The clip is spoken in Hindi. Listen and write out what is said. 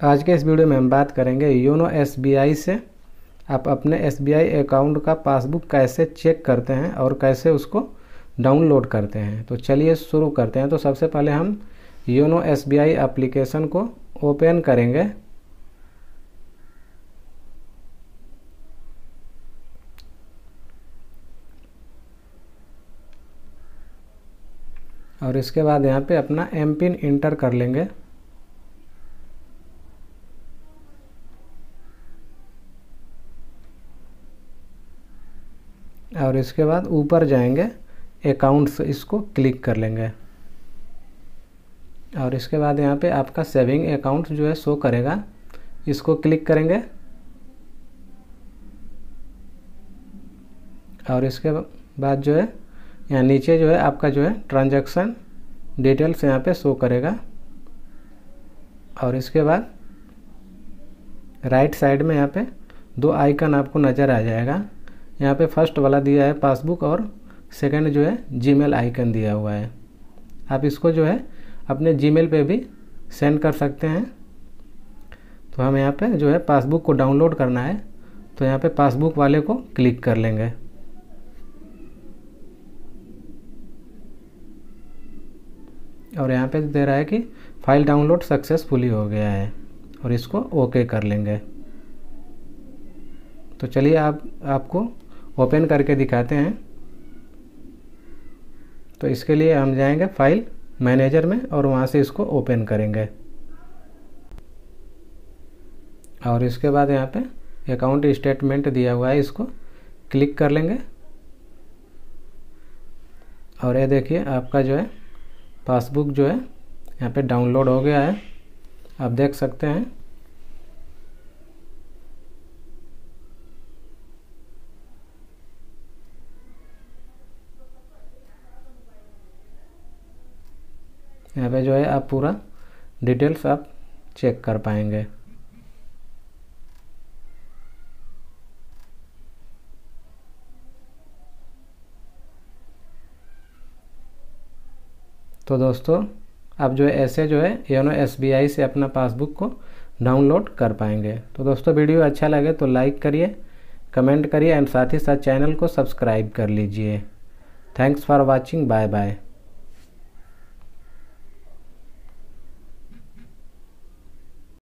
आज के इस वीडियो में हम बात करेंगे योनो एस से। आप अपने एसबीआई अकाउंट का पासबुक कैसे चेक करते हैं और कैसे उसको डाउनलोड करते हैं? तो चलिए शुरू करते हैं। तो सबसे पहले हम योनो एस एप्लीकेशन को ओपन करेंगे। और इसके बाद यहाँ पे अपना एम पिन इंटर कर लेंगे। और इसके बाद ऊपर जाएँगे अकाउंट्स इसको क्लिक कर लेंगे। और इसके बाद यहाँ पे आपका सेविंग अकाउंट जो है शो करेगा। इसको क्लिक करेंगे। और इसके बाद जो है, यहाँ नीचे जो है आपका जो है ट्रांजैक्शन डिटेल्स यहाँ पे शो करेगा। और इसके बाद राइट साइड में यहाँ पे दो आइकन आपको नज़र आ जाएगा। यहाँ पे फ़र्स्ट वाला दिया है पासबुक और सेकंड जो है जीमेल आइकन दिया हुआ है। आप इसको जो है अपने जीमेल पे भी सेंड कर सकते हैं। तो हम यहाँ पे जो है पासबुक को डाउनलोड करना है। तो यहाँ पे पासबुक वाले को क्लिक कर लेंगे। और यहाँ पे दे रहा है कि फ़ाइल डाउनलोड सक्सेसफुली हो गया है और इसको ओके कर लेंगे। तो चलिए आप, आपको ओपन करके दिखाते हैं। तो इसके लिए हम जाएँगे फ़ाइल मैनेजर में और वहाँ से इसको ओपन करेंगे। और इसके बाद यहाँ पे अकाउंट स्टेटमेंट दिया हुआ है, इसको क्लिक कर लेंगे। और ये देखिए, आपका जो है पासबुक जो है, यहाँ पे डाउनलोड हो गया है। आप देख सकते हैं। यहाँ पे जो है आप पूरा डिटेल्स आप चेक कर पाएँगे। तो दोस्तों, आप जो है ऐसे जो है योनो एस से अपना पासबुक को डाउनलोड कर पाएँगे। तो दोस्तों, वीडियो अच्छा लगे तो लाइक करिए, कमेंट करिए एंड साथ ही साथ चैनल को सब्सक्राइब कर लीजिए। Thanks for watching, bye bye.